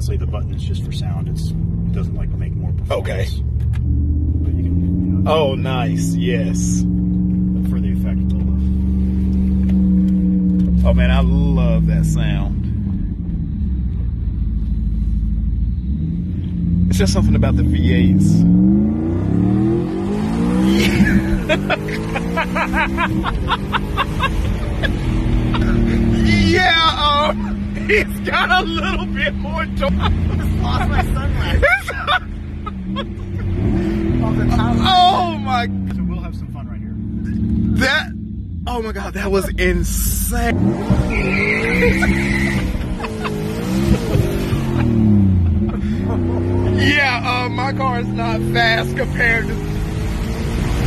honestly, the button is just for sound. It's it doesn't like to make more. Okay. But you can, you know, Oh, nice. Yes. for the effect. Oh man, I love that sound. It's just something about the V8s. yeah, um, he's got a little bit more torque. Lost my sunglasses. Off the top. Oh my, So we'll have some fun right here. that, oh my god, that was insane. Yeah, uh, my car is not fast compared to.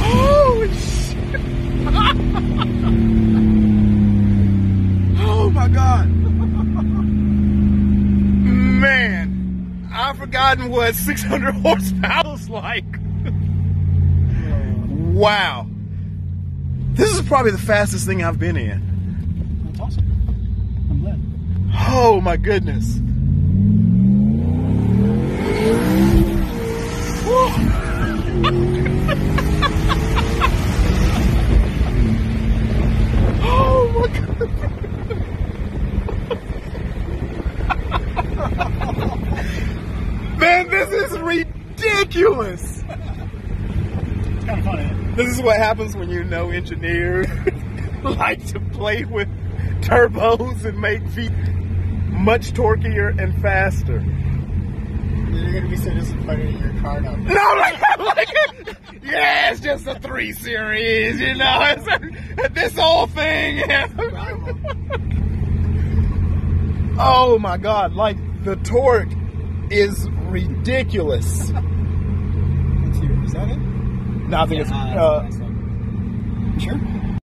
Oh shit! oh my god! Man, I've forgotten what 600 horsepower is like. wow, this is probably the fastest thing I've been in. That's awesome. I'm glad. Oh my goodness. Man, this is ridiculous. It's kind of fun. This is what happens when you know engineers like to play with turbos and make feet much torquier and faster. You're gonna be disappointed in your car now. No, like, like yeah, it's just a three series, you know. It's, this whole thing. oh my god, like the torque is ridiculous. Is that it? No, I think it's Ah, uh, that's a nice one. Sure.